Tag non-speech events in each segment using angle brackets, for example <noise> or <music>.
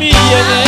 Prophet,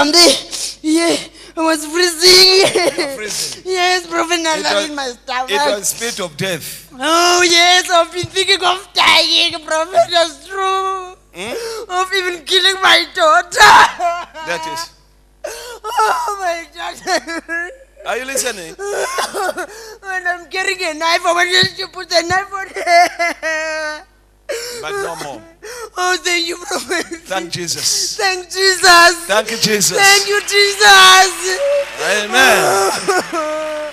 Sunday, yeah, I was freezing. <laughs> freezing. yes, Prophet, I was- in my stomach. It was spit of death. Oh, yes, I've been thinking of dying, Prophet, that's true. Of even killing my daughter. That is. Oh, my daughter. Are you listening? <laughs> when I'm carrying a knife, I want just to put a knife on it. But no more. Oh, thank you, Prophet. Thank Jesus. Thank Jesus. Thank you, Jesus. Thank you, Jesus. Amen. <laughs>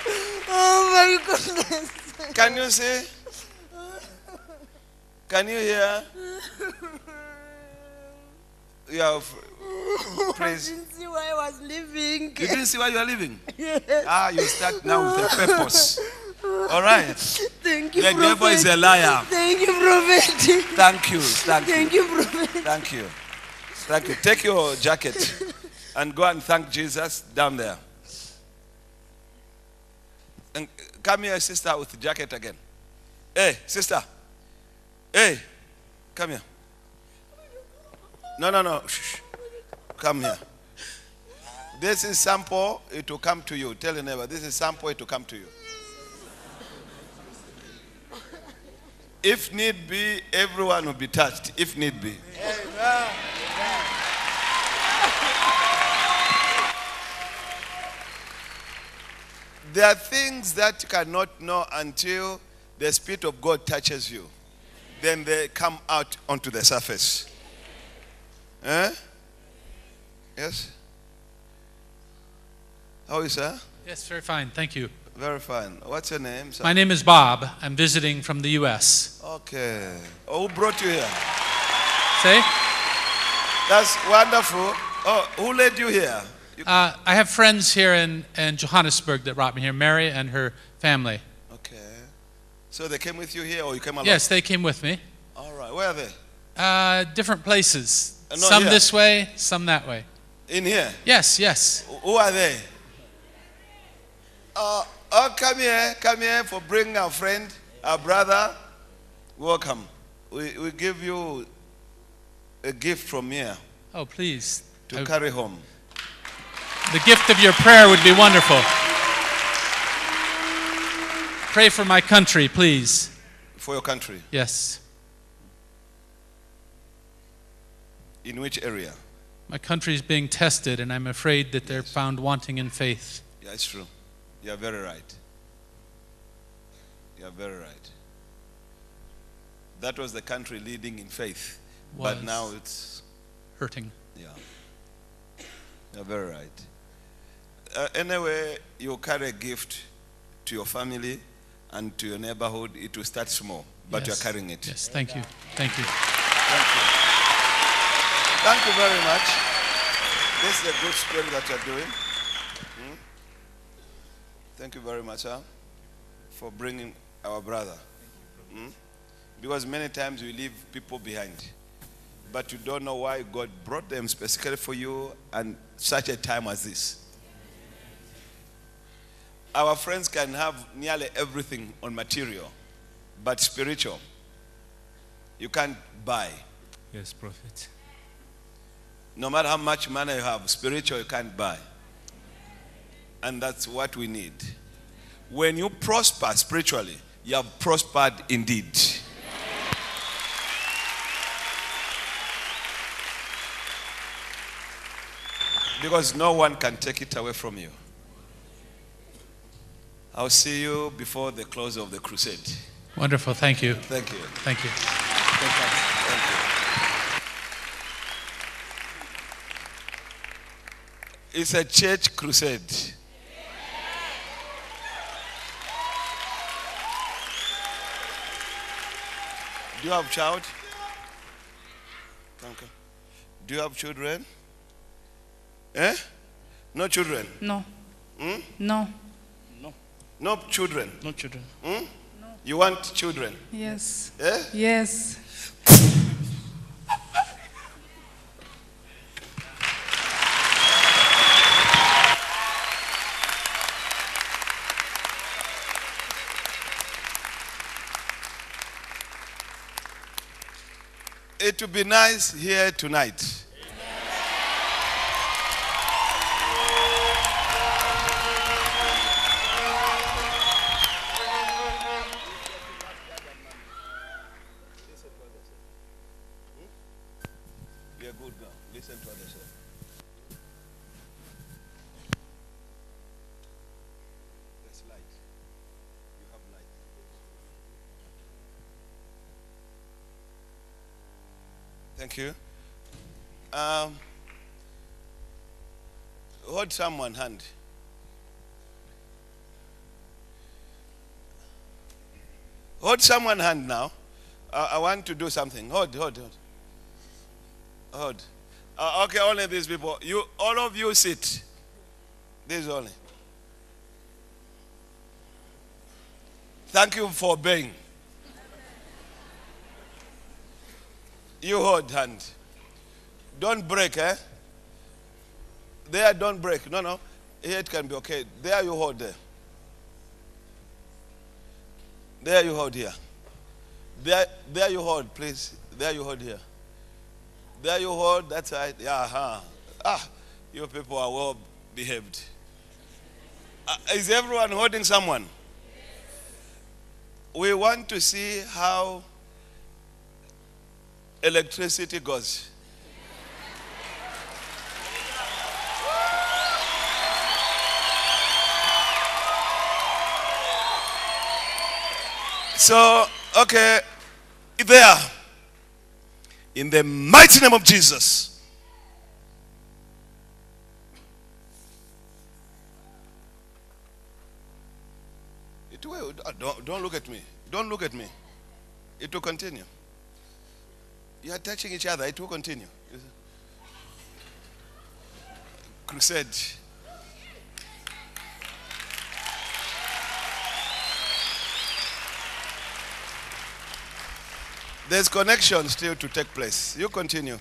Oh my goodness. Can you see? Can you hear? You have, <laughs> I Praise. didn't see why I was leaving. you didn't see why you are living? <laughs> Yes. Ah, you start now with a purpose. All right. Thank you, The devil is a liar. Thank you, Prophet. Thank you. Thank you. Thank you, Prophet. Thank you. Thank you. Take your jacket and go and thank Jesus down there. And come here, sister, with the jacket again. Hey, sister. Hey, come here. No, no, no. Shh. Come here. This is sample. It will come to you. Tell your neighbor. This is sample. It will come to you. If need be, everyone will be touched. If need be. There are things that you cannot know until the Spirit of God touches you. Then they come out onto the surface. Eh? Yes? How is that? Yes, very fine. Thank you. Very fine. What's your name? sir? My name is Bob. I'm visiting from the U.S. Okay. Oh, who brought you here? Say, That's wonderful. Oh, who led you here? You- uh, I have friends here in, in Johannesburg that brought me here, Mary and her family. Okay. So they came with you here or you came along? Yes, they came with me. All right. Where are they? Uh, different places. Uh, some here. this way, some that way. In here? Yes, yes. Who are they? Uh, oh, come here, come here for bringing our friend, our brother. Welcome. We, we give you a gift from here Oh, please. to I- carry home. the gift of your prayer would be wonderful. Pray for my country, please. For your country. Yes. In which area? My country is being tested, and I'm afraid that they're found wanting in faith. Yeah, it's true. You are very right. You are very right. That was the country leading in faith. But now it's Hurting. Yeah. You're very right. Uh, anyway, you carry a gift to your family and to your neighborhood. It will start small, but Yes. you're carrying it. Yes, thank you. Thank you. Thank you. Thank you very much. This is a good spirit that you're doing. Thank you very much, sir, for bringing our brother. Hmm? Because many times we leave people behind, but you don't know why God brought them specifically for you and such a time as this. Our friends can have nearly everything on material, but spiritual, you can't buy. Yes, Prophet. No matter how much money you have, spiritual you can't buy. And that's what we need. When you prosper spiritually, you have prospered indeed. Because no one can take it away from you. I'll see you before the close of the crusade. Wonderful. Thank you. Thank you. Thank you. Thank you. It's a church crusade. Do you have child? Thank you. Do you have children? Eh? No children. No. Hmm? No. No No children. No children. Hmm? You want children? Yes. Eh? Yes. It would be nice here tonight. Thank you. Um, hold someone hand. Hold someone hand now. I, I want to do something. Hold, hold, hold. Hold. Uh, okay, only these people. You, all of you sit. This only. Thank you for being. You hold hand. Don't break, eh? There, don't break. No, no. Here it can be okay. There you hold there. There you hold here. There, there you hold, please. There you hold here. There you hold that side. Yeah, uh-huh. Ah, you people are well behaved. Uh, is everyone holding someone? We want to see how electricity goes. So, okay, there. In the mighty name of Jesus. It will, uh, don't, don't look at me. Don't look at me. It will continue. You are touching each other, it will continue. Crusade. There's connection still to take place. You continue.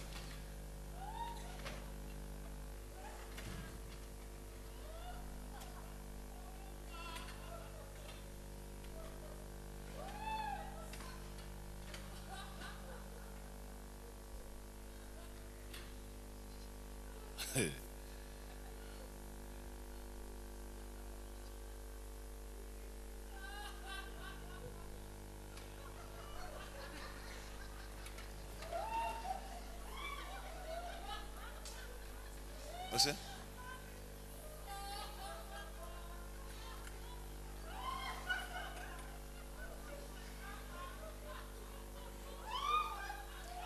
What's it?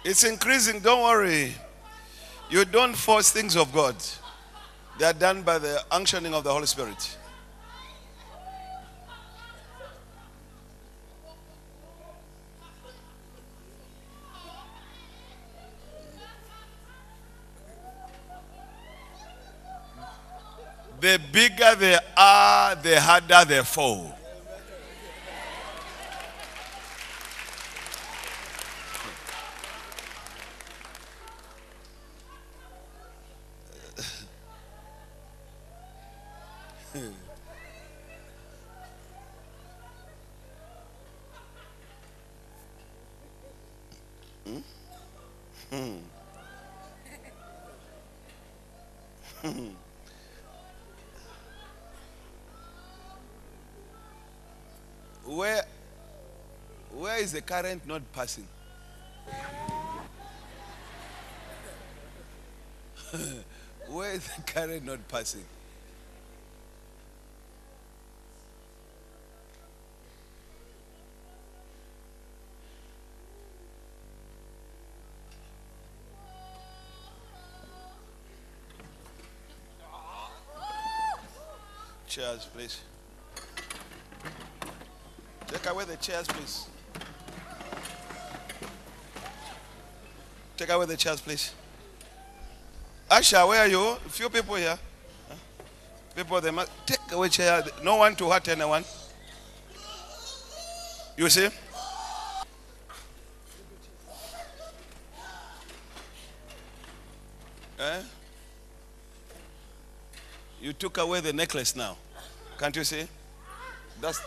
It's increasing, don't worry. You don't force things of God. They are done by the unctioning of the Holy Spirit. The bigger they are, the harder they fall. Hmm. Hmm. Hmm. Where, where is the current not passing? <laughs> where is the current not passing? Chairs, please. Take away the chairs, please. Take away the chairs, please. Asha, where are you? Few people here. People, they must take away chair. No one to hurt anyone. You see? Eh? You took away the necklace now. Can't you see? That's